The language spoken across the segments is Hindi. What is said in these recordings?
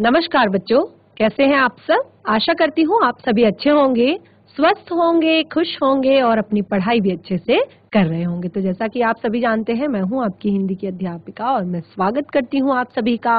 नमस्कार बच्चों, कैसे हैं आप सब? आशा करती हूँ आप सभी अच्छे होंगे, स्वस्थ होंगे, खुश होंगे और अपनी पढ़ाई भी अच्छे से कर रहे होंगे। तो जैसा कि आप सभी जानते हैं, मैं हूँ आपकी हिंदी की अध्यापिका और मैं स्वागत करती हूँ आप सभी का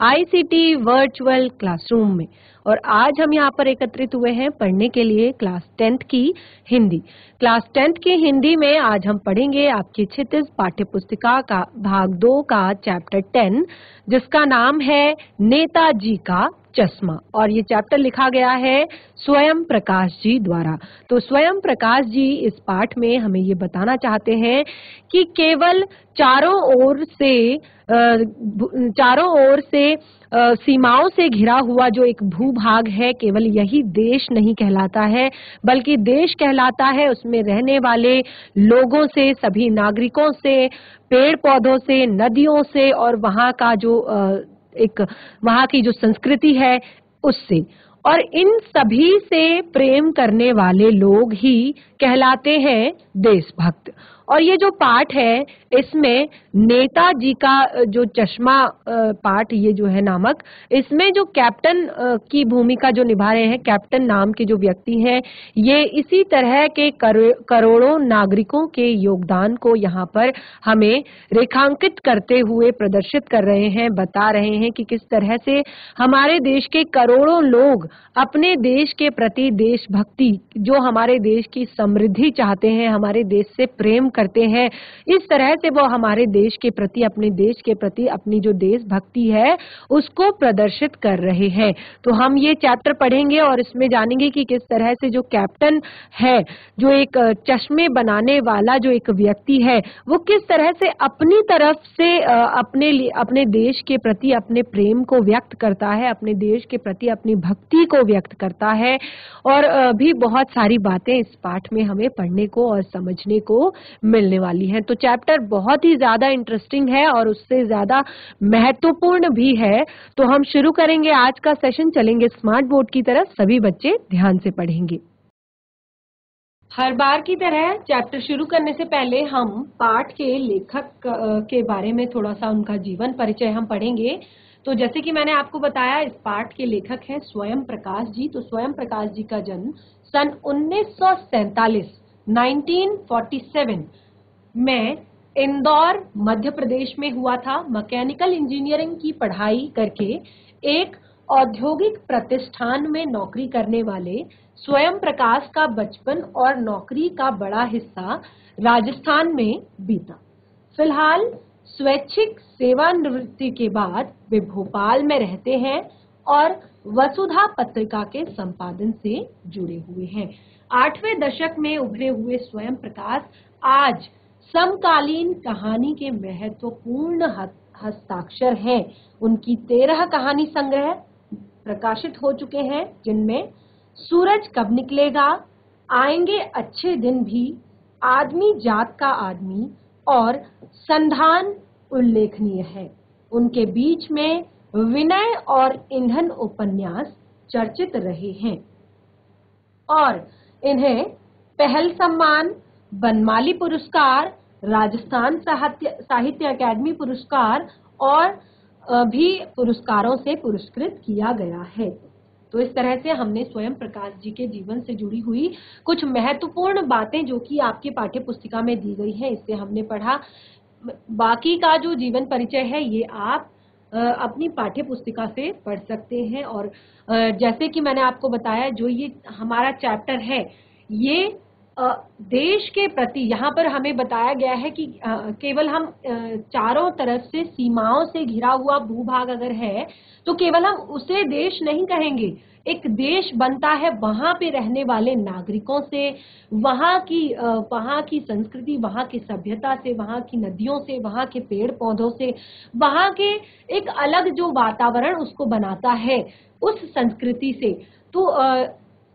आईसीटी वर्चुअल क्लासरूम में। और आज हम यहाँ पर एकत्रित हुए हैं पढ़ने के लिए क्लास टेंथ की हिंदी। क्लास टेंथ की हिंदी में आज हम पढ़ेंगे आपकी क्षितिज पाठ्य पुस्तिका का भाग दो का चैप्टर टेन, जिसका नाम है नेताजी का चश्मा। और ये चैप्टर लिखा गया है स्वयं प्रकाश जी द्वारा। तो स्वयं प्रकाश जी इस पाठ में हमें ये बताना चाहते हैं कि केवल चारों ओर से चारों ओर से सीमाओं से घिरा हुआ जो एक भूभाग है, केवल यही देश नहीं कहलाता है, बल्कि देश कहलाता है, उसमें रहने वाले लोगों से, सभी नागरिकों से पेड़ पौधों से, नदियों से और वहाँ का जो एक, वहाँ की जो संस्कृति है, उससे। और इन सभी से प्रेम करने वाले लोग ही कहलाते हैं देशभक्त। और ये जो पाठ है, इसमें नेताजी का जो चश्मा पाठ ये जो है नामक, इसमें जो कैप्टन की भूमिका जो निभा रहे हैं, कैप्टन नाम के जो व्यक्ति हैं, ये इसी तरह के करोड़ों नागरिकों के योगदान को यहाँ पर हमें रेखांकित करते हुए प्रदर्शित कर रहे हैं, बता रहे हैं कि किस तरह से हमारे देश के करोड़ों लोग अपने देश के प्रति देशभक्ति, जो हमारे देश की समृद्धि चाहते हैं, हमारे देश से प्रेम करते हैं। इस तरह से वो हमारे देश के प्रति, अपने देश के प्रति, अपनी जो देशभक्ति है, उसको प्रदर्शित कर रहे हैं। तो हम ये चैप्टर पढ़ेंगे और इसमें जानेंगे कि किस तरह से जो कैप्टन है, जो एक चश्मे बनाने वाला जो एक व्यक्ति है, वो किस तरह से अपनी तरफ़ से अपने अपने देश के प्रति, अपने प्रेम को व्यक्त करता है, अपने देश के प्रति, अपनी भक्ति को व्यक्त करता है। और भी बहुत सारी बातें इस पाठ में हमें पढ़ने को और समझने को मिलने वाली हैं। तो चैप्टर बहुत ही ज़्यादा इंटरेस्टिंग है और उससे ज़्यादा महत्वपूर्ण भी है। तो हम शुरू करेंगे। आज का सेशन चलेंगे स्मार्ट बोर्ड की तरफ़। सभी बच्चे ध्यान से पढ़ेंगे। हर बार की तरह चैप्टर शुरू करने से पहले हम पाठ के लेखक के बारे में थोड़ा सा उनका जीवन परिचय हम पढ़ेंगे। तो जैसे कि मैंने आपको बताया, इस पाठ के लेखक हैं स्वयं प्रकाश जी। तो स्वयं प्रकाश जी का जन्म सन 1947 1947 में इंदौर, मध्य प्रदेश में हुआ था मैकेनिकल इंजीनियरिंग की पढ़ाई करके एक औद्योगिक प्रतिष्ठान में नौकरी करने वाले स्वयं प्रकाश का बचपन और नौकरी का बड़ा हिस्सा राजस्थान में बीता। फ़िलहाल स्वैच्छिक सेवानिवृत्ति के बाद वे भोपाल में रहते हैं और वसुधा पत्रिका के संपादन से जुड़े हुए हैं। आठवें दशक में उभरे हुए स्वयं प्रकाश आज समकालीन कहानी के महत्वपूर्ण हस्ताक्षर हैं। उनकी तेरह कहानी संग्रह प्रकाशित हो चुके हैं, जिनमें सूरज कब निकलेगा, आएँगे अच्छे दिन भी, आदमी जात का आदमी, और संधान उल्लेखनीय है। उनके बीच में विनय और ईंधन उपन्यास चर्चित रहे हैं। और इन्हें पहल सम्मान, बनमाली पुरस्कार, राजस्थान साहित्य साहित्य अकादमी पुरस्कार और भी पुरस्कारों से पुरस्कृत किया गया है। तो इस तरह से हमने स्वयं प्रकाश जी के जीवन से जुड़ी हुई कुछ महत्वपूर्ण बातें जो कि आपके पाठ्य पुस्तिका में दी गई है, इससे हमने पढ़ा। बाकी का जो जीवन परिचय है, ये आप अपनी पाठ्य पुस्तिका से पढ़ सकते हैं और जैसे कि मैंने आपको बताया, जो ये हमारा चैप्टर है, ये देश के प्रति, यहाँ पर हमें बताया गया है कि केवल हम चारों तरफ़ से सीमाओं से घिरा हुआ भूभाग अगर है तो केवल हम उसे देश नहीं कहेंगे। एक देश बनता है, वहाँ पे रहने वाले नागरिकों से, वहाँ की वहाँ की संस्कृति, वहाँ की सभ्यता से, वहाँ की नदियों से, वहाँ के पेड़ पौधों से, वहाँ के एक अलग जो वातावरण उसको बनाता है उस संस्कृति से। तो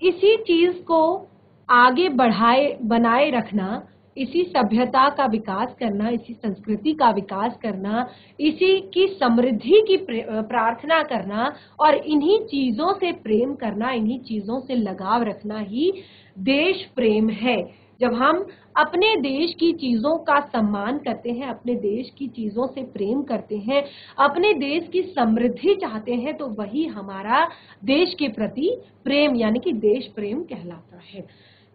इसी चीज़ को आगे बढ़ाए, बनाए रखना इसी सभ्यता का विकास करना, इसी संस्कृति का विकास करना, इसी की समृद्धि की प्रार्थना करना और इन्हीं चीज़ों से प्रेम करना, इन्हीं चीज़ों से लगाव रखना ही देश प्रेम है। जब हम अपने देश की चीज़ों का सम्मान करते हैं, अपने देश की चीज़ों से प्रेम करते हैं, अपने देश की समृद्धि चाहते हैं तो वही हमारा देश के प्रति प्रेम, यानी कि देश प्रेम कहलाता है।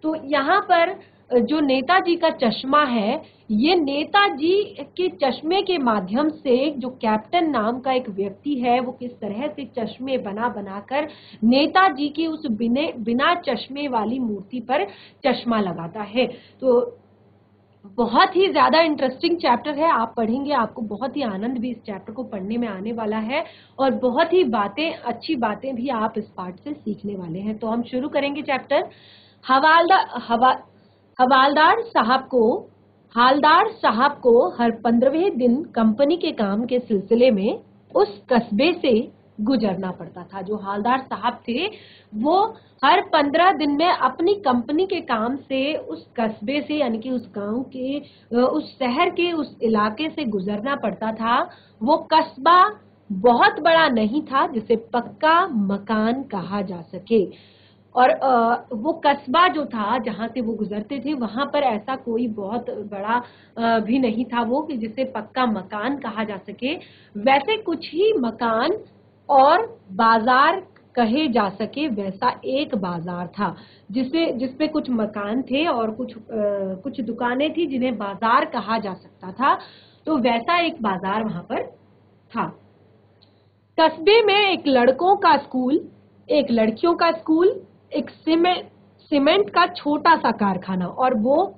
तो यहाँ पर जो नेताजी का चश्मा है, ये नेताजी के चश्मे के माध्यम से जो कैप्टन नाम का एक व्यक्ति है, वो किस तरह से चश्मे बना बनाकर नेताजी की उस बिने, बिना चश्मे वाली मूर्ति पर चश्मा लगाता है। तो बहुत ही ज़्यादा इंटरेस्टिंग चैप्टर है, आप पढ़ेंगे, आपको बहुत ही आनंद भी इस चैप्टर को पढ़ने में आने वाला है और बहुत ही बातें, अच्छी बातें भी आप इस पार्ट से सीखने वाले हैं। तो हम शुरू करेंगे चैप्टर हवालदार हवा हवालदार साहब को, हालदार साहब को हर पंद्रहवें दिन कंपनी के काम के सिलसिले में उस कस्बे से गुजरना पड़ता था। जो हालदार साहब थे, वो हर पंद्रह दिन में अपनी कंपनी के काम से उस कस्बे से, यानी कि उस गाँव के उस शहर के, उस इलाके से गुजरना पड़ता था। वो कस्बा बहुत बड़ा नहीं था जिसे पक्का मकान कहा जा सके। और वो कस्बा जो था जहाँ से वो गुजरते थे वहाँ पर ऐसा कोई बहुत बड़ा भी नहीं था वो कि जिसे पक्का मकान कहा जा सके। वैसे कुछ ही मकान और बाज़ार कहे जा सके वैसा एक बाज़ार था जिसे जिसपे कुछ मकान थे और कुछ आ, कुछ दुकानें थी जिन्हें बाज़ार कहा जा सकता था। तो वैसा एक बाज़ार वहाँ पर था। कस्बे में एक लड़कों का स्कूल एक लड़कियों का स्कूल एक सीमेंट सीमेंट का छोटा सा कारखाना और वो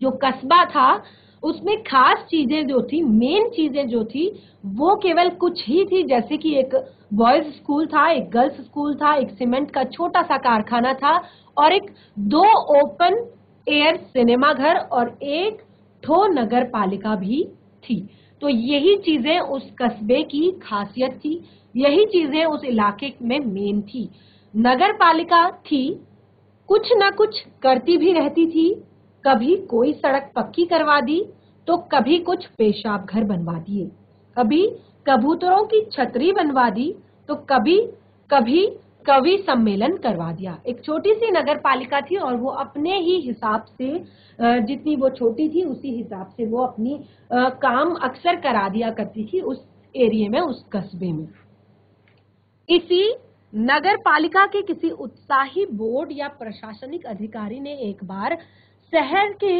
जो कस्बा था, उसमें खास चीज़ें जो थी मेन चीज़ें जो थी, वो केवल कुछ ही थी। जैसे कि एक बॉयज़ स्कूल था, एक गर्ल्स स्कूल था, एक सीमेंट का छोटा सा कारखाना था और एक दो ओपन एयर सिनेमा घर और एक ठो नगर पालिका भी थी। तो यही चीज़ें उस कस्बे की खासियत थी, यही चीज़ें उस इलाके में मेन थी। नगर पालिका थी, कुछ न कुछ करती भी रहती थी, कभी कोई सड़क पक्की करवा दी तो कभी कुछ पेशाब घर बनवा दिए। कभी कबूतरों की छतरी बनवा दी तो कभी कभी कवि सम्मेलन करवा दिया। एक छोटी सी नगर पालिका थी और वो अपने ही हिसाब से जितनी वो छोटी थी, उसी हिसाब से वो अपनी काम अक्सर करा दिया करती थी उस एरिया में, उस कस्बे में। इसी नगर पालिका के किसी उत्साही बोर्ड या प्रशासनिक अधिकारी ने एक बार शहर के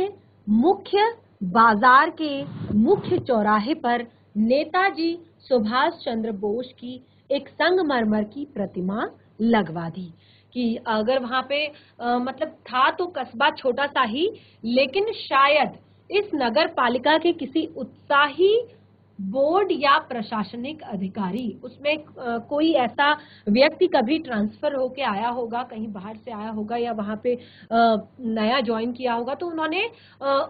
मुख्य बाज़ार के मुख्य चौराहे पर नेताजी सुभाष चंद्र बोस की एक संगमरमर की प्रतिमा लगवा दी कि अगर वहाँ पे आ, मतलब था तो कस्बा छोटा सा ही लेकिन शायद इस नगर पालिका के किसी उत्साही बोर्ड या प्रशासनिक अधिकारी, उसमें कोई ऐसा व्यक्ति कभी ट्रांसफ़र होके आया होगा, कहीं बाहर से आया होगा या वहाँ पे नया ज्वाइन किया होगा तो उन्होंने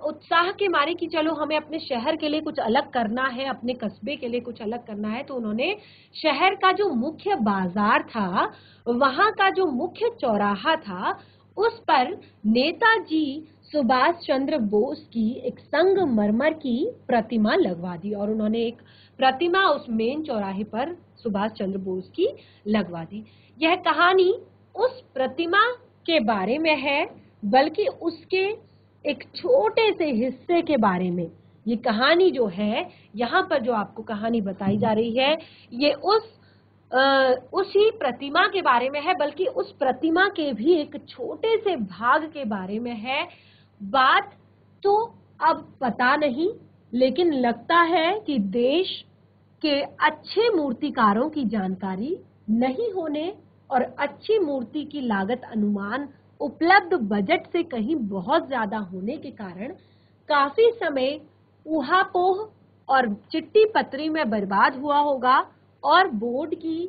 उत्साह के मारे कि चलो हमें अपने शहर के लिए कुछ अलग करना है, अपने कस्बे के लिए कुछ अलग करना है तो उन्होंने शहर का जो मुख्य बाज़ार था, वहाँ का जो मुख्य चौराहा था, उस पर नेताजी सुभाष चंद्र बोस की एक संग मरमर की प्रतिमा लगवा दी और उन्होंने एक प्रतिमा उस मेन चौराहे पर सुभाष चंद्र बोस की लगवा दी। यह कहानी उस प्रतिमा के बारे में है बल्कि उसके एक छोटे से हिस्से के बारे में। ये कहानी जो है यहाँ पर जो आपको कहानी बताई जा रही है ये उस आ, उसी प्रतिमा के बारे में है बल्कि उस प्रतिमा के भी एक छोटे से भाग के बारे में है। बात तो अब पता नहीं, लेकिन लगता है कि देश के अच्छे मूर्तिकारों की जानकारी नहीं होने और अच्छी मूर्ति की लागत अनुमान उपलब्ध बजट से कहीं बहुत ज़्यादा होने के कारण काफ़ी समय उहापोह और चिट्टी पत्री में बर्बाद हुआ होगा और बोर्ड की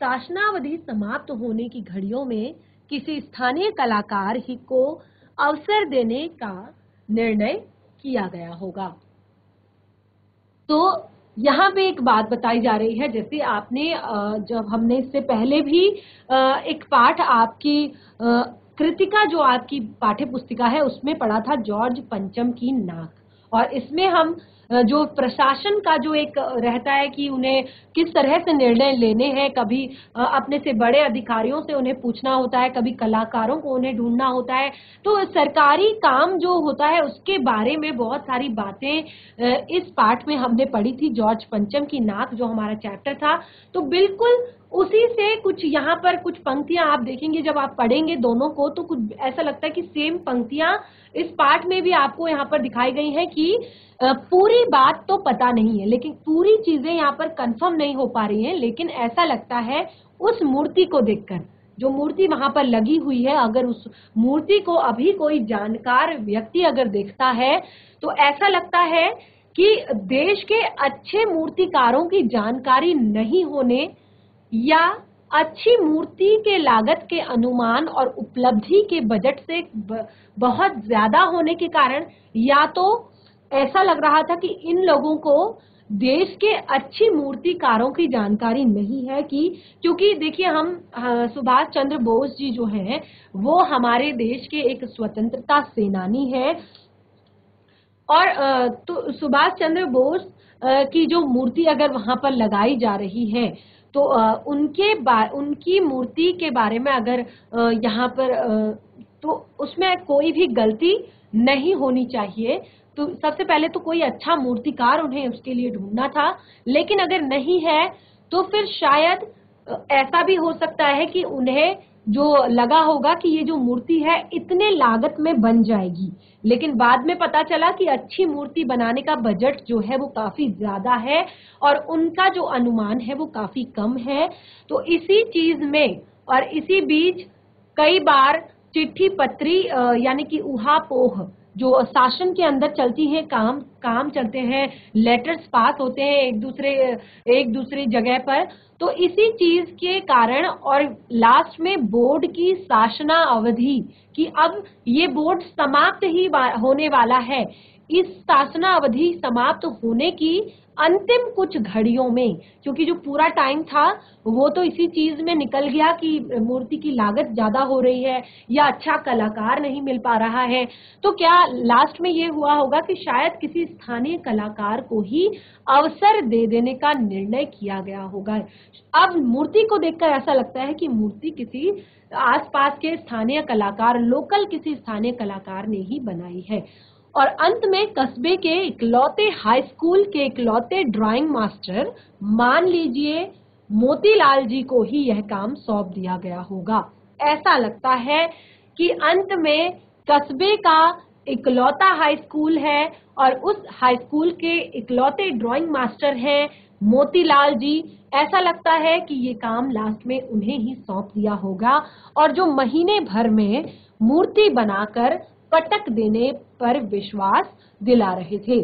शासनावधि समाप्त होने की घड़ियों में किसी स्थानीय कलाकार ही को अवसर देने का निर्णय किया गया होगा। तो यहाँ पे एक बात बताई जा रही है, जैसे आपने जब हमने इससे पहले भी एक पाठ आपकी कृतिका जो आपकी पाठ्य पुस्तिका है, उसमें पढ़ा था जॉर्ज पंचम की नाक। और इसमें हम जो प्रशासन का जो एक रहता है कि उन्हें किस तरह से निर्णय लेने हैं, कभी अपने से बड़े अधिकारियों से उन्हें पूछना होता है, कभी कलाकारों को उन्हें ढूंढना होता है तो सरकारी काम जो होता है उसके बारे में बहुत सारी बातें इस पाठ में हमने पढ़ी थी जॉर्ज पंचम की नाक, जो हमारा चैप्टर था तो बिल्कुल उसी से कुछ यहाँ पर कुछ पंक्तियाँ आप देखेंगे, जब आप पढ़ेंगे दोनों को तो कुछ ऐसा लगता है कि सेम पंक्तियाँ इस पाठ में भी आपको यहाँ पर दिखाई गई हैं कि पूरी बात तो पता नहीं है, लेकिन पूरी चीज़ें यहाँ पर कंफर्म नहीं हो पा रही हैं, लेकिन ऐसा लगता है उस मूर्ति को देखकर, जो मूर्ति वहाँ पर लगी हुई है, अगर उस मूर्ति को अभी कोई जानकार व्यक्ति अगर देखता है तो ऐसा लगता है कि देश के अच्छे मूर्तिकारों की जानकारी नहीं होने या अच्छी मूर्ति के लागत के अनुमान और उपलब्धि के बजट से बहुत ज़्यादा होने के कारण या तो ऐसा लग रहा था कि इन लोगों को देश के अच्छी मूर्तिकारों की जानकारी नहीं है कि, क्योंकि देखिए हम सुभाष चंद्र बोस जी जो हैं, वो हमारे देश के एक स्वतंत्रता सेनानी है। और तो सुभाष चंद्र बोस की जो मूर्ति अगर वहाँ पर लगाई जा रही है तो उनके उनकी मूर्ति के बारे में अगर यहाँ पर तो उसमें कोई भी गलती नहीं होनी चाहिए। तो सबसे पहले तो कोई अच्छा मूर्तिकार उन्हें उसके लिए ढूंढना था, लेकिन अगर नहीं है तो फिर शायद ऐसा भी हो सकता है कि उन्हें जो लगा होगा कि ये जो मूर्ति है, इतने लागत में बन जाएगी। लेकिन बाद में पता चला कि अच्छी मूर्ति बनाने का बजट जो है, वो काफ़ी ज़्यादा है और उनका जो अनुमान है, वो काफ़ी कम है। तो इसी चीज़ में और इसी बीच कई बार चिट्ठी पत्री यानी कि उहापोह जो शासन के अंदर चलती है काम काम चलते हैं लेटर्स पास होते हैं एक दूसरे एक दूसरे जगह पर तो इसी चीज़ के कारण और लास्ट में बोर्ड की शासना अवधि कि अब ये बोर्ड समाप्त ही होने वाला है इस शासना अवधि समाप्त होने की अंतिम कुछ घड़ियों में, क्योंकि जो पूरा टाइम था, वो तो इसी चीज़ में निकल गया कि मूर्ति की लागत ज़्यादा हो रही है या अच्छा कलाकार नहीं मिल पा रहा है। तो क्या लास्ट में ये हुआ होगा कि शायद किसी स्थानीय कलाकार को ही अवसर दे देने का निर्णय किया गया होगा। अब मूर्ति को देखकर ऐसा लगता है कि मूर्ति किसी आसपास के स्थानीय कलाकार लोकल किसी स्थानीय कलाकार ने ही बनाई है। और अंत में कस्बे के इकलौते हाई स्कूल के इकलौते ड्राइंग मास्टर मान लीजिए, मोतीलाल जी को ही यह काम सौंप दिया गया होगा। ऐसा लगता है कि अंत में कस्बे का इकलौता हाई स्कूल है और उस हाई स्कूल के इकलौते ड्राइंग मास्टर हैं मोतीलाल जी। ऐसा लगता है कि ये काम लास्ट में उन्हें ही सौंप दिया होगा और जो महीने भर में मूर्ति बनाकर पटक देने पर विश्वास दिला रहे थे।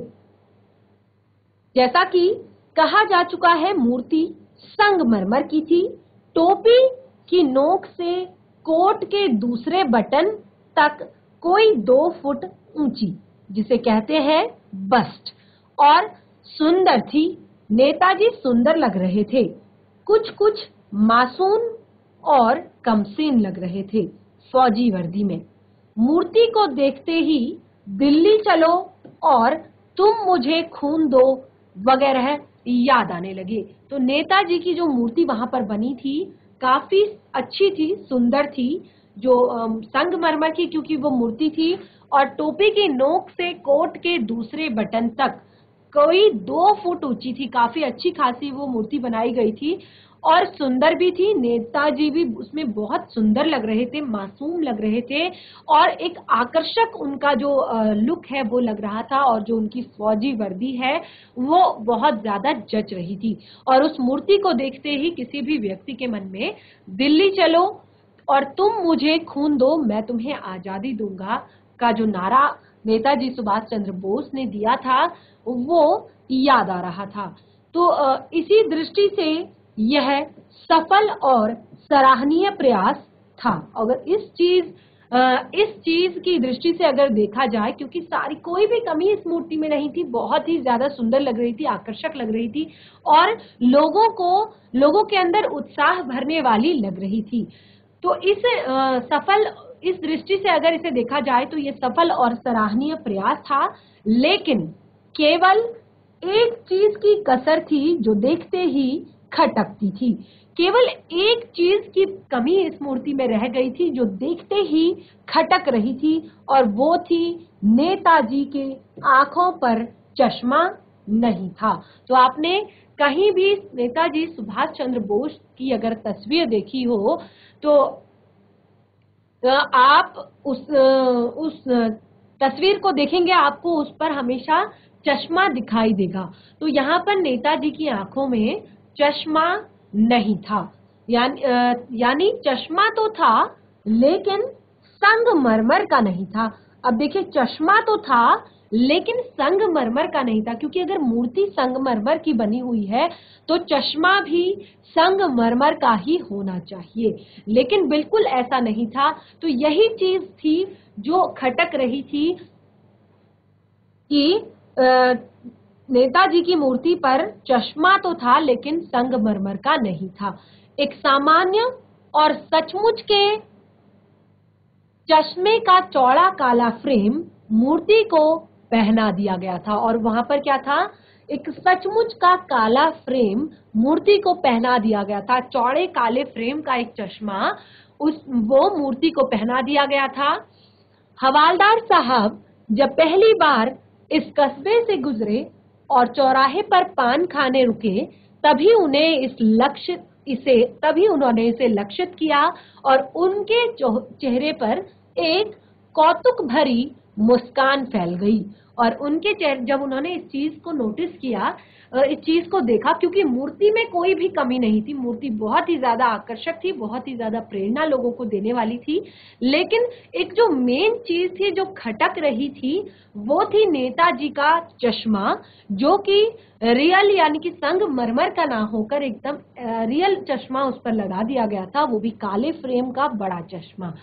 जैसा कि कहा जा चुका है, मूर्ति संगमरमर की थी। टोपी की नोक से कोट के दूसरे बटन तक कोई दो फुट ऊँची, जिसे कहते हैं बस्ट। और सुंदर थी। नेताजी सुंदर लग रहे थे। कुछ कुछ मासूम और कमसीन लग रहे थे फौजी वर्दी में। मूर्ति को देखते ही दिल्ली चलो और तुम मुझे खून दो वगैरह याद आने लगे। तो नेताजी की जो मूर्ति वहाँ पर बनी थी, काफ़ी अच्छी थी, सुंदर थी, जो संगमरमर की, क्योंकि वो मूर्ति थी, और टोपी की नोक से कोट के दूसरे बटन तक, कोई दो फुट ऊँची थी, काफ़ी अच्छी खासी वो मूर्ति बनाई गई थी। और सुंदर भी थी नेताजी भी उसमें बहुत सुंदर लग रहे थे, मासूम लग रहे थे और एक आकर्षक उनका जो लुक है वो लग रहा था और जो उनकी फौजी वर्दी है वो बहुत ज़्यादा जच रही थी। और उस मूर्ति को देखते ही किसी भी व्यक्ति के मन में, दिल्ली चलो और तुम मुझे खून दो, मैं तुम्हें आज़ादी दूँगा का जो नारा नेताजी सुभाष चंद्र बोस ने दिया था, वो याद आ रहा था। तो इसी दृष्टि से यह सफल और सराहनीय प्रयास था। अगर इस चीज़ इस चीज़ की दृष्टि से अगर देखा जाए, क्योंकि सारी, कोई भी कमी इस मूर्ति में नहीं थी, बहुत ही ज़्यादा सुंदर लग रही थी, आकर्षक लग रही थी और लोगों को, लोगों के अंदर उत्साह भरने वाली लग रही थी। तो इस सफल, इस दृष्टि से अगर इसे देखा जाए तो ये सफल और सराहनीय प्रयास था, लेकिन केवल एक चीज़ की कसर थी जो देखते ही खटकती थी। केवल एक चीज़ की कमी इस मूर्ति में रह गई थी, जो देखते ही खटक रही थी, और वो थी नेताजी के आँखों पर चश्मा नहीं था। तो आपने कहीं भी नेताजी सुभाष चंद्र बोस की अगर तस्वीर देखी हो तो आप उस उस तस्वीर को देखेंगे, आपको उस पर हमेशा चश्मा दिखाई देगा। तो यहाँ पर नेताजी की आँखों में चश्मा नहीं था। यानी यानी चश्मा तो था, लेकिन संगमरमर का नहीं था। अब देखिए, चश्मा तो था, लेकिन संगमरमर का नहीं था, क्योंकि अगर मूर्ति संगमरमर की बनी हुई है तो चश्मा भी संगमरमर का ही होना चाहिए। लेकिन बिल्कुल ऐसा नहीं था। तो यही चीज़ थी जो खटक रही थी कि नेताजी की मूर्ति पर चश्मा तो था, लेकिन संगमरमर का नहीं था। एक सामान्य और सचमुच के चश्मे का चौड़ा काला फ्रेम मूर्ति को पहना दिया गया था और वहाँ पर क्या था? एक सचमुच का काला फ्रेम मूर्ति को पहना दिया गया था। चौड़े काले फ्रेम का एक चश्मा उस, वो मूर्ति को पहना दिया गया था। हवालदार साहब जब पहली बार इस कस्बे से गुजरे और चौराहे पर पान खाने रुके, तभी उन्हें इस लक्ष्य, इसे, तभी उन्होंने इसे लक्षित किया और उनके चेहरे पर एक कौतुक भरी मुस्कान फैल गई। और उनके चेहरे जब उन्होंने इस चीज़ को नोटिस किया इस चीज़ को देखा क्योंकि मूर्ति में कोई भी कमी नहीं थी। मूर्ति बहुत ही ज़्यादा आकर्षक थी, बहुत ही ज़्यादा प्रेरणा लोगों को देने वाली थी। लेकिन एक जो मेन चीज़ थी, जो खटक रही थी, वो थी नेताजी का चश्मा, जो कि रियल यानी कि संग मरमर का ना होकर एकदम रियल चश्मा उस पर लगा दिया गया था। वो भी काले फ्रेम का बड़ा चश्मा।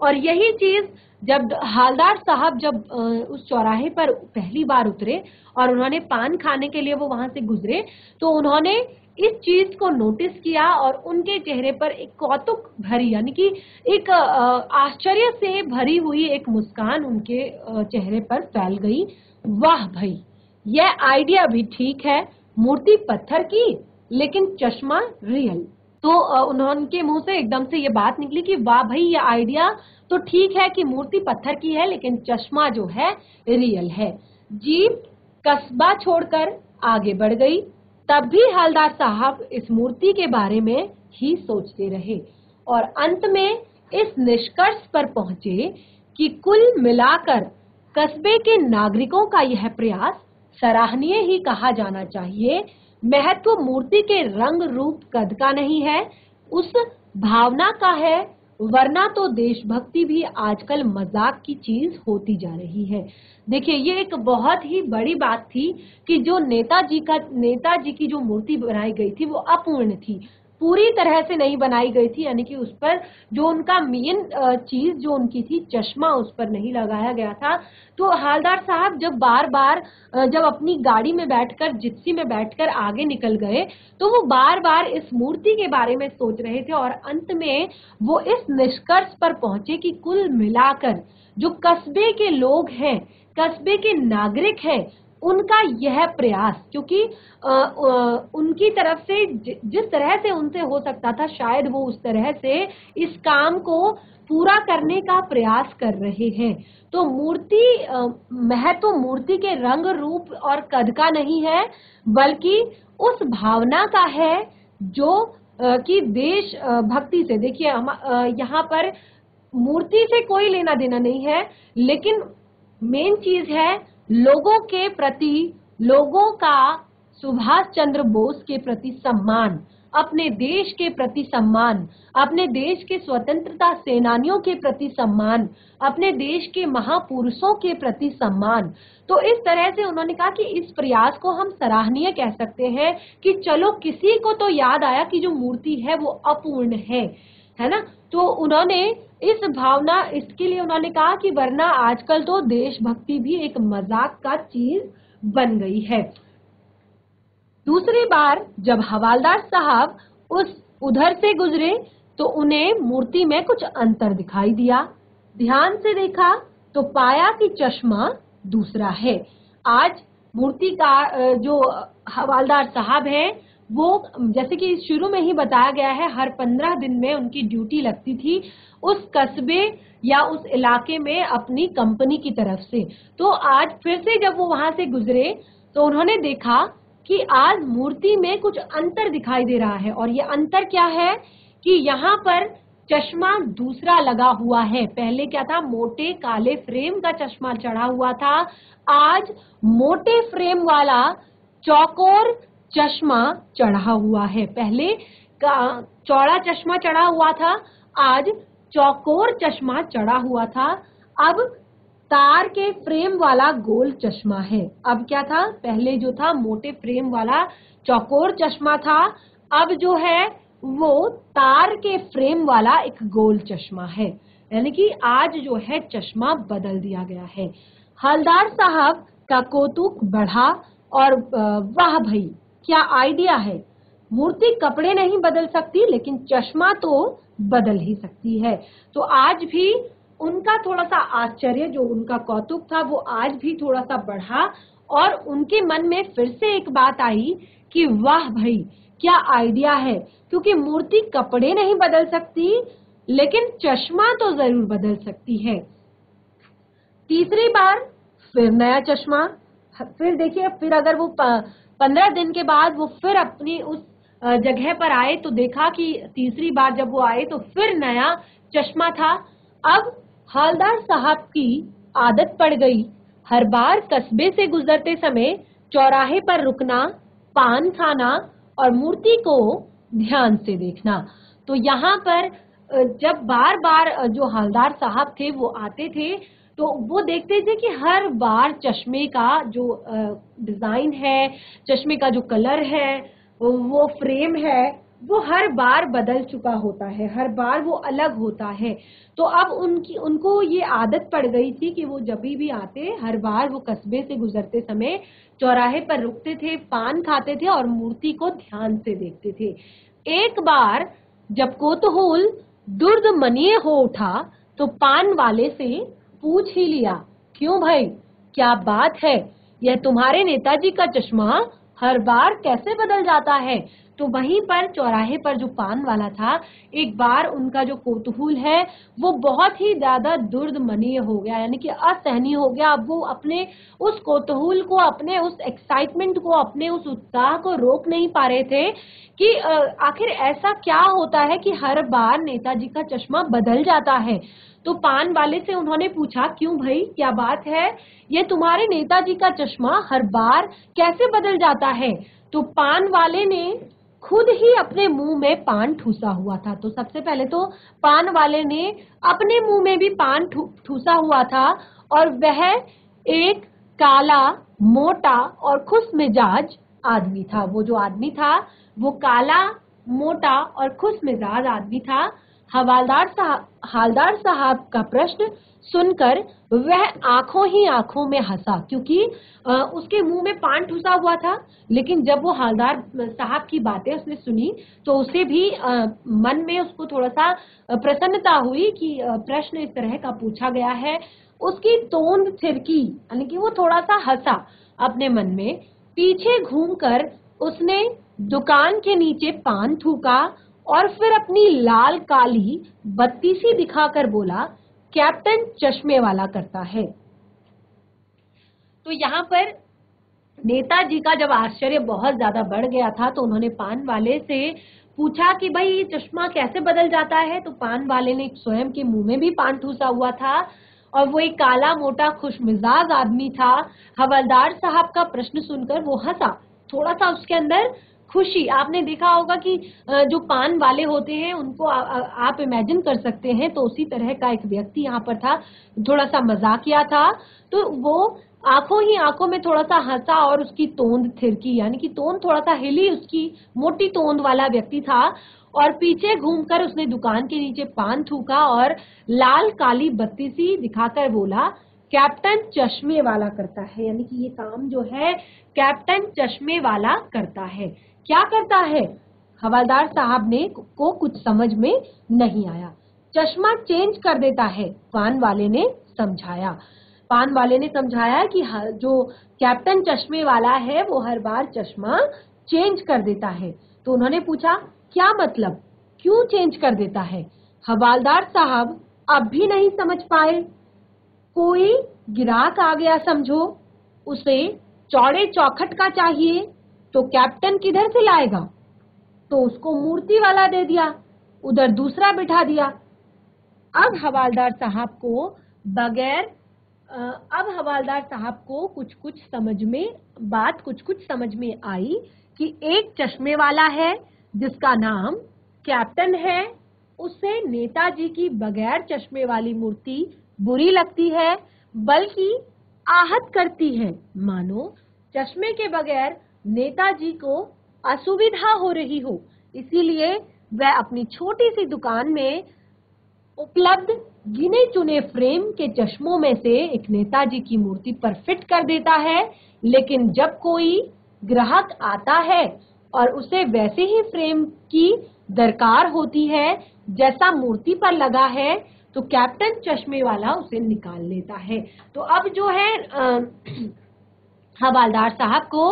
और यही चीज़ जब हालदार साहब जब उस चौराहे पर पहली बार उतरे और उन्होंने पान खाने के लिए वो वहाँ से गुजरे तो उन्होंने इस चीज़ को नोटिस किया और उनके चेहरे पर एक कौतुक भरी, यानी कि एक आश्चर्य से भरी हुई एक मुस्कान उनके चेहरे पर फैल गई। वाह भाई, यह आइडिया भी ठीक है, मूर्ति पत्थर की, लेकिन चश्मा रियल। तो उन्होंने मुँह से एकदम से ये बात निकली कि वाह भाई ये आइडिया तो ठीक है कि मूर्ति पत्थर की है, लेकिन चश्मा जो है रियल है। जीप कस्बा छोड़कर आगे बढ़ गई। तब भी हलदार साहब इस मूर्ति के बारे में ही सोचते रहे और अंत में इस निष्कर्ष पर पहुँचे कि कुल मिलाकर कस्बे के नागरिकों का यह प्रयास सराहनीय ही कहा जाना चाहिए। महत्व मूर्ति के रंग रूप कद का नहीं है, उस भावना का है वरना तो देशभक्ति भी आजकल मज़ाक की चीज़ होती जा रही है। देखिए, ये एक बहुत ही बड़ी बात थी कि जो नेताजी का, नेताजी की जो मूर्ति बनाई गई थी, वो अपूर्ण थी। पूरी तरह से नहीं बनाई गई थी, यानी कि उस पर जो उनका मेन चीज़ जो उनकी थी, चश्मा उस पर नहीं लगाया गया था। तो हालदार साहब जब बार बार जब अपनी गाड़ी में बैठकर, जिप्सी में बैठकर आगे निकल गए तो वो बार बार इस मूर्ति के बारे में सोच रहे थे और अंत में वो इस निष्कर्ष पर पहुँचे कि कुल मिलाकर जो कस्बे के लोग हैं, कस्बे के नागरिक हैं उनका यह प्रयास क्योंकि आ, आ, उनकी तरफ़ से जिस तरह से उनसे हो सकता था शायद वो उस तरह से इस काम को पूरा करने का प्रयास कर रहे हैं। तो मूर्ति महत्व मूर्ति के रंग रूप और कद का नहीं है बल्कि उस भावना का है जो कि देश भक्ति से देखिए हम यहाँ पर मूर्ति से कोई लेना देना नहीं है लेकिन मेन चीज़ है लोगों के प्रति, लोगों का सुभाष चंद्र बोस के प्रति सम्मान, अपने देश के प्रति सम्मान, अपने देश के स्वतंत्रता सेनानियों के प्रति सम्मान, अपने देश के महापुरुषों के प्रति सम्मान। तो इस तरह से उन्होंने कहा कि इस प्रयास को हम सराहनीय कह सकते हैं कि चलो किसी को तो याद आया कि जो मूर्ति है वो अपूर्ण है। है ना? तो उन्होंने इस भावना, इसके लिए उन्होंने कहा कि वरना आजकल तो देशभक्ति भी एक मज़ाक का चीज़ बन गई है। दूसरी बार जब हवालदार साहब उस उधर से गुजरे तो उन्हें मूर्ति में कुछ अंतर दिखाई दिया। ध्यान से देखा तो पाया कि चश्मा दूसरा है। आज मूर्ति का जो हवालदार साहब है वो, जैसे कि शुरू में ही बताया गया है, हर पंद्रह दिन में उनकी ड्यूटी लगती थी उस कस्बे या उस इलाके में अपनी कंपनी की तरफ़ से। तो आज फिर से जब वो वहाँ से गुजरे तो उन्होंने देखा कि आज मूर्ति में कुछ अंतर दिखाई दे रहा है। और ये अंतर क्या है कि यहाँ पर चश्मा दूसरा लगा हुआ है। पहले क्या था? मोटे काले फ्रेम का चश्मा चढ़ा हुआ था। आज मोटे फ्रेम वाला चौकोर चश्मा चढ़ा हुआ है। पहले का चौड़ा चश्मा चढ़ा हुआ था, आज चौकोर चश्मा चढ़ा हुआ था। अब तार के फ्रेम वाला गोल चश्मा है। अब क्या था? पहले जो था, मोटे फ्रेम वाला चौकोर चश्मा था। अब जो है, वो तार के फ्रेम वाला एक गोल चश्मा है। यानी कि आज जो है, चश्मा बदल दिया गया है। हलदार साहब का कौतुक बढ़ा और वाह भाई। क्या आइडिया है? मूर्ति कपड़े नहीं बदल सकती, लेकिन चश्मा तो बदल ही सकती है। तो आज भी उनका थोड़ा सा आश्चर्य, जो उनका कौतुक था, वो आज भी थोड़ा सा बढ़ा, और उनके मन में फिर से एक बात आई कि वाह भाई, क्या आइडिया है? क्योंकि मूर्ति कपड़े नहीं बदल सकती, लेकिन चश्मा तो ज़रूर बदल सकती है। तीसरी बार, फिर नया चश्मा, फिर देखिए, फिर अगर वो पंद्रह दिन के बाद वो फिर अपनी उस जगह पर आए तो देखा कि तीसरी बार जब वो आए तो फिर नया चश्मा था। अब हालदार साहब की आदत पड़ गई। हर बार कस्बे से गुजरते समय चौराहे पर रुकना, पान खाना और मूर्ति को ध्यान से देखना। तो यहाँ पर जब बार बार जो हलदार साहब थे वो आते थे तो वो देखते थे कि हर बार चश्मे का जो डिज़ाइन है, चश्मे का जो कलर है, वो फ्रेम है, वो हर बार बदल चुका होता है, हर बार वो अलग होता है। तो अब उनकी, उनको ये आदत पड़ गई थी कि वो जब भी आते, हर बार वो कस्बे से गुजरते समय चौराहे पर रुकते थे, पान खाते थे और मूर्ति को ध्यान से देखते थे। एक बार जब कोतहूल दुर्द मनिए हो उठा तो पान वाले से पूछ ही लिया, क्यों भाई? क्या बात है? यह तुम्हारे नेताजी का चश्मा हर बार कैसे बदल जाता है? तो वहीं पर चौराहे पर जो पान वाला था, एक बार उनका जो कोतूहल है, वो बहुत ही ज़्यादा दुर्द मनीय हो गया, यानी कि असहनीय हो गया। अब वो अपने उस कोतूहल को, अपने उस एक्साइटमेंट को, अपने उस उत्साह को रोक नहीं पा रहे थे कि आखिर ऐसा क्या होता है कि हर बार नेताजी का चश्मा बदल जाता है? तो पान वाले से उन्होंने पूछा, क्यों भाई? क्या बात है? ये तुम्हारे नेताजी का चश्मा हर बार कैसे बदल जाता है? तो पान वाले ने खुद ही अपने मुँह में पान ठूसा हुआ था। तो सबसे पहले तो पान वाले ने अपने मुँह में भी पान ठूसा हुआ था और वह एक काला, मोटा और खुश मिजाज आदमी था। वो जो आदमी था, वो काला, मोटा और खुश मिजाज आदमी था। हवालदार साहब हालदार साहब का प्रश्न सुनकर वह आँखों ही आँखों में हंसा, क्योंकि उसके मुँह में पान ठुसा हुआ था। लेकिन जब वो हालदार साहब की बातें उसने सुनी तो उसे भी मन में उसको थोड़ा सा प्रसन्नता हुई कि प्रश्न इस तरह का पूछा गया है। उसकी तोंद थिरकी, यानी कि वो थोड़ा सा हंसा अपने मन में। पीछे घूमकर उसने दुकान के नीचे पान थूका और फिर अपनी लाल काली बत्ती सी दिखाकर बोला, कैप्टन चश्मे वाला करता है। तो यहाँ पर नेताजी का जब आश्चर्य बहुत ज़्यादा बढ़ गया था तो उन्होंने पान वाले से पूछा कि, भाई, ये चश्मा कैसे बदल जाता है? तो पान वाले ने स्वयं के मुँह में भी पान ठूसा हुआ था और वो एक काला, मोटा, खुशमिजाज आदमी था। हवलदार साहब का प्रश्न सुनकर वो हंसा। थोड़ा सा उसके अंदर खुशी। आपने देखा होगा कि जो पान वाले होते हैं उनको आ, आ, आप इमेजिन कर सकते हैं। तो उसी तरह का एक व्यक्ति यहाँ पर था थोड़ा सा मजाकिया था। तो वो आँखों ही आँखों में थोड़ा सा हंसा और उसकी तोंद थिरकी। यानी कि तोंद थोड़ा सा हिली उसकी मोटी तोंद वाला व्यक्ति था और पीछे घूमकर उसने दुकान के नीचे पान थूका और लाल काली बत्ती सी दिखाकर बोला कैप्टन चश्मे वाला करता है। यानी कि ये काम जो है कैप्टन चश्मे वाला करता है। क्या करता है? हवालदार साहब ने को कुछ समझ में नहीं आया। चश्मा चेंज कर देता है, पान वाले ने समझाया। पान वाले ने समझाया कि जो कैप्टन चश्मे वाला है, वो हर बार चश्मा चेंज कर देता है। तो उन्होंने पूछा, क्या मतलब? क्यों चेंज कर देता है? हवालदार साहब अब भी नहीं समझ पाए। कोई गिराक आ गया, समझो। उसे चौड़े चौखट का चाहिए। तो कैप्टन किधर से लाएगा? तो उसको मूर्ति वाला दे दिया, उधर दूसरा बिठा दिया। अब हवालदार साहब को बगैर अब हवालदार साहब को कुछ कुछ समझ में, बात कुछ कुछ समझ में आई कि एक चश्मे वाला है, जिसका नाम कैप्टन है। उसे नेताजी की बगैर चश्मे वाली मूर्ति बुरी लगती है, बल्कि आहत करती है। मानो, चश्मे के बगैर नेताजी को असुविधा हो रही हो। इसीलिए वह अपनी छोटी सी दुकान में उपलब्ध गिने चुने फ्रेम के चश्मों में से एक नेताजी की मूर्ति पर फिट कर देता है। लेकिन जब कोई ग्राहक आता है और उसे वैसे ही फ्रेम की दरकार होती है, जैसा मूर्ति पर लगा है तो कैप्टन चश्मे वाला उसे निकाल लेता है। तो अब जो है हवालदार साहब को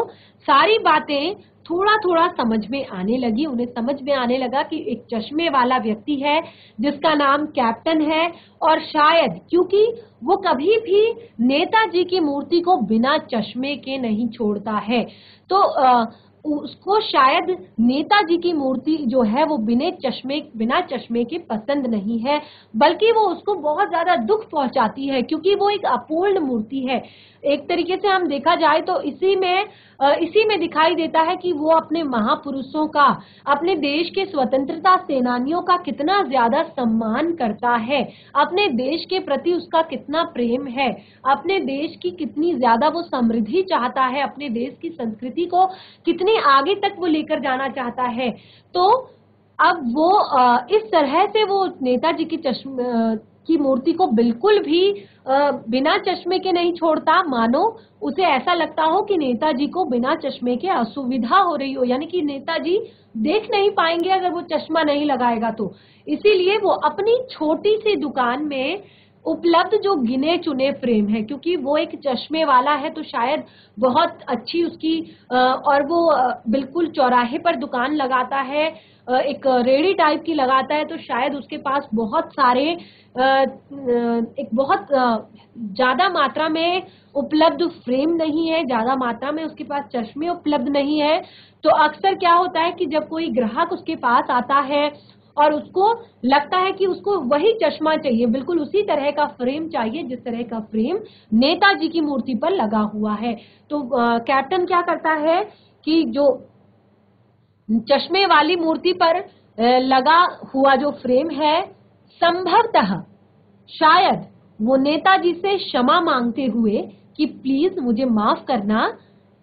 सारी बातें थोड़ा थोड़ा समझ में आने लगी। उन्हें समझ में आने लगा कि एक चश्मे वाला व्यक्ति है जिसका नाम कैप्टन है और शायद क्योंकि वो कभी भी नेताजी की मूर्ति को बिना चश्मे के नहीं छोड़ता है। तो आ, उसको शायद नेताजी की मूर्ति जो है वो बिना चश्मे बिना चश्मे के पसंद नहीं है बल्कि वो उसको बहुत ज़्यादा दुख पहुंचाती है क्योंकि वो एक अपूर्ण मूर्ति है। एक तरीके से हम देखा जाए तो इसी में इसी में दिखाई देता है कि वो अपने महापुरुषों का, अपने देश के स्वतंत्रता सेनानियों का कितना ज़्यादा सम्मान करता है। अपने देश के प्रति उसका कितना प्रेम है। अपने देश की कितनी ज़्यादा वो समृद्धि चाहता है। अपने देश की संस्कृति को कितनी आगे तक वो लेकर जाना चाहता है। तो अब वो इस तरह से वो नेताजी की चश्म की मूर्ति को बिल्कुल भी बिना चश्मे के नहीं छोड़ता, मानो उसे ऐसा लगता हो कि नेताजी को बिना चश्मे के असुविधा हो रही हो, यानी कि नेताजी देख नहीं पाएँगे अगर वो चश्मा नहीं लगाएगा तो। इसीलिए वो अपनी छोटी सी दुकान में उपलब्ध जो गिने चुने फ्रेम है, क्योंकि वो एक चश्मे वाला है तो शायद बहुत अच्छी उसकी और वो बिल्कुल चौराहे पर दुकान लगाता है एक रेडी टाइप की लगाता है तो शायद उसके पास बहुत सारे एक बहुत ज़्यादा मात्रा में उपलब्ध फ्रेम नहीं है, ज़्यादा मात्रा में उसके पास चश्मे उपलब्ध नहीं है। तो अक्सर क्या होता है कि जब कोई ग्राहक उसके पास आता है और उसको लगता है कि उसको वही चश्मा चाहिए। बिल्कुल उसी तरह का फ्रेम चाहिए, जिस तरह का फ्रेम नेताजी की मूर्ति पर लगा हुआ है। तो कैप्टन क्या करता है कि जो चश्मे वाली मूर्ति पर लगा हुआ जो फ्रेम है, संभवतः शायद वो नेताजी से क्षमा मांगते हुए कि प्लीज़ मुझे माफ़ करना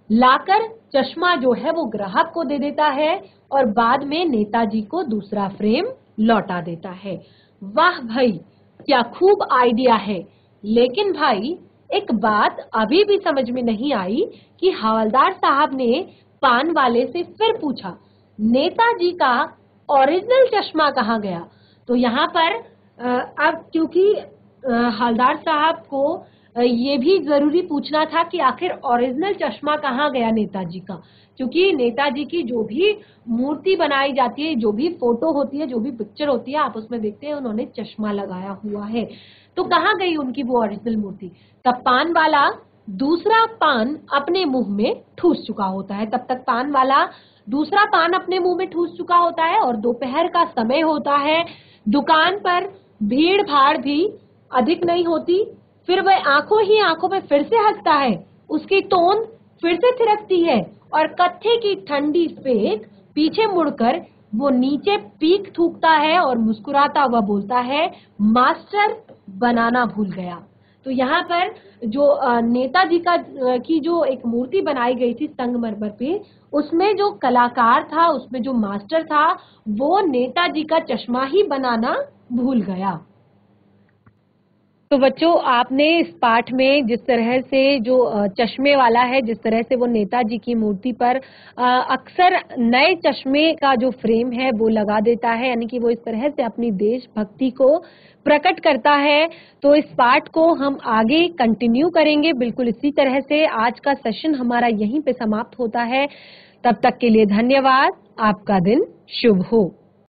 लाकर चश्मा जो है वो ग्राहक को दे देता है और बाद में नेताजी को दूसरा फ्रेम लौटा देता है। वाह भाई, क्या खूब आइडिया है। लेकिन भाई, एक बात अभी भी समझ में नहीं आई कि हवलदार साहब ने पान वाले से फिर पूछा, नेताजी का ओरिजिनल चश्मा कहाँ गया? तो यहाँ पर अब क्योंकि हलदार साहब को ये भी ज़रूरी पूछना था कि आखिर ओरिजिनल चश्मा कहाँ गया नेताजी का? क्योंकि नेताजी की जो भी मूर्ति बनाई जाती है, जो भी फ़ोटो होती है, जो भी पिक्चर होती है, आप उसमें देखते हैं, उन्होंने चश्मा लगाया हुआ है। तो कहाँ गई उनकी वो ओरिजिनल मूर्ति? तब पान वाला दूसरा पान अपने मुँह में ठूस चुका होता है। तब तक पान वाला दूसरा पान अपने मुँह में ठूस चुका होता है और दोपहर का समय होता है। दुकान पर भीड़ भाड़ भी अधिक नहीं होती। फिर वह आँखों ही आँखों में फिर से हंसता है। उसकी तोन फिर से थिरकती है और कत्थे की ठंडी फेंक पीछे मुड़कर वो नीचे पीक थूकता है और मुस्कुराता हुआ बोलता है, मास्टर, बनाना भूल गया। तो यहाँ पर जो नेताजी का की जो एक मूर्ति बनाई गई थी संगमरमर पे, उसमें जो कलाकार था, उसमें जो मास्टर था, वो नेताजी का चश्मा ही बनाना भूल गया। तो बच्चों, आपने इस पाठ में जिस तरह से जो चश्मे वाला है, जिस तरह से वो नेताजी की मूर्ति पर अक्सर नए चश्मे का जो फ्रेम है, वो लगा देता है, यानी कि वो इस तरह से अपनी देशभक्ति को प्रकट करता है। तो इस पाठ को हम आगे कंटिन्यू करेंगे। बिल्कुल इसी तरह से आज का सेशन हमारा यहीं पे समाप्त होता है। तब तक के लिए धन्यवाद। आपका दिन शुभ हो।